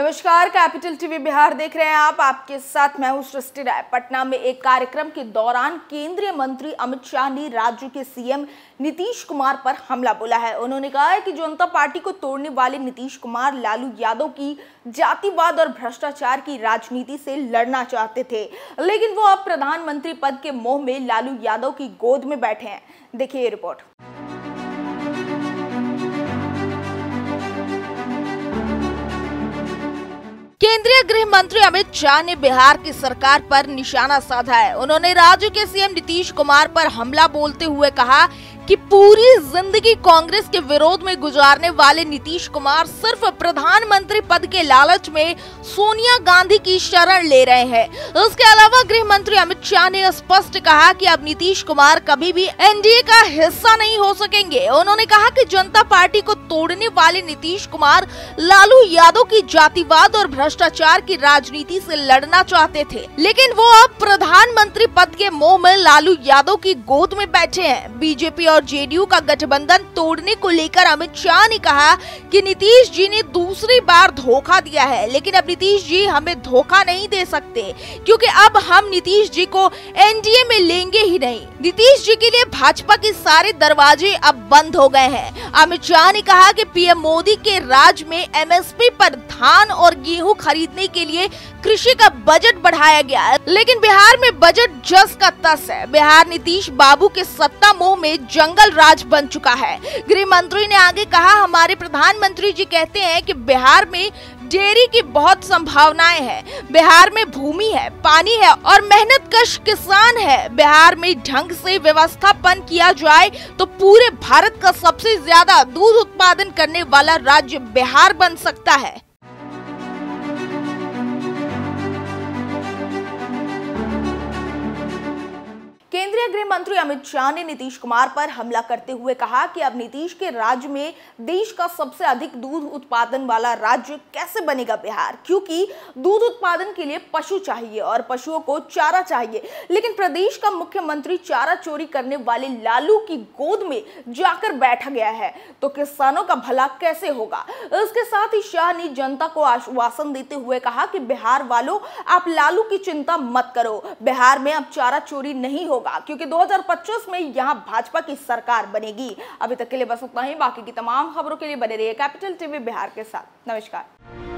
नमस्कार, capital TV Bihar देख रहे हैं आप। आपके साथ मैं हूँ सृष्टि राय। पटना में एक कार्यक्रम के दौरान केंद्रीय मंत्री अमित शाह ने राज्य के सीएम नीतीश कुमार पर हमला बोला है। उन्होंने कहा है कि जनता पार्टी को तोड़ने वाले नीतीश कुमार लालू यादव की जातिवाद और भ्रष्टाचार की राजनीति से लड़ना चाहते थे। लेकिन वो अब प्रधानमंत्री पद के मोह में लालू यादव की गोद में बैठे हैं। देखिए ये रिपोर्ट केंद्रीय गृह मंत्री अमित शाह ने बिहार की सरकार पर निशाना साधा है। उन्होंने राज्य के सीएम नीतीश कुमार पर हमला बोलते हुए कहा कि पूरी ज़िंदगी कांग्रेस के विरोध में गुजारने वाले नीतीश कुमार सिर्फ़ प्रधानमंत्री पद के लालच में सोनिया गांधी की शरण ले रहे हैं। इसके अलावा गृह मंत्री अमित शाह ने स्पष्ट कहा कि अब नीतीश कुमार कभी भी एनडीए का हिस्सा नहीं हो सकेंगे। उन्होंने कहा कि जनता पार्टी को तोड़ने वाले नीतीश कुमार लालू यादव की जातिवाद और भ्रष्टाचार की राजनीति से लड़ना चाहते थे, लेकिन वो अब प्रधानमंत्री पद के मोह में लालू यादव की गोद में बैठे हैं। बीजेपी और जेडीयू का गठबंधन तोड़ने को लेकर अमित शाह ने कहा कि नीतीश जी ने दूसरी बार धोखा दिया है, लेकिन अब नीतीश जी हमें धोखा नहीं दे सकते, क्योंकि अब हम नीतीश जी को एनडीए में लेंगे ही नहीं। नीतीश जी के लिए भाजपा के सारे दरवाजे अब बंद हो गए हैं। अमित शाह ने कहा कि पीएम मोदी के राज में एमएसपी पर धान और गेहूँ खरीदने के लिए कृषि का बजट बढ़ाया गया है। लेकिन बिहार में बजट जस का तस है। बिहार नीतीश बाबू के सत्ता मोह में जंगल राज बन चुका है। गृह मंत्री ने आगे कहा, हमारे प्रधानमंत्री जी कहते हैं कि बिहार में डेयरी की बहुत संभावनाएँ हैं। बिहार में भूमि है, पानी है और मेहनत कश किसान है। बिहार में ढंग से व्यवस्थापन किया जाए तो पूरे भारत का सबसे ज़्यादा दूध उत्पादन करने वाला राज्य बिहार बन सकता है। मंत्री अमित शाह ने नीतीश कुमार पर हमला करते हुए कहा कि अब नीतीश के राज्य में देश का सबसे अधिक दूध उत्पादन वाला राज्य कैसे बनेगा बिहार? क्योंकि दूध उत्पादन के लिए पशु चाहिए और पशुओं को चारा चाहिए। लेकिन प्रदेश का मुख्यमंत्री चारा चोरी करने वाले लालू की गोद में जाकर बैठा गया है। तो किसानों का भला कैसे होगा? इसके साथ ही शाह ने जनता को आश्वासन देते हुए कहा कि बिहार वालों, आप लालू की चिंता मत करो। बिहार में अब चारा चोरी नहीं होगा, क्योंकि 2025 में यहाँ भाजपा की सरकार बनेगी। अभी तक के लिए बस उतना ही, बाकी की तमाम खबरों के लिए बने रहिए कैपिटल टीवी बिहार के साथ। नमस्कार।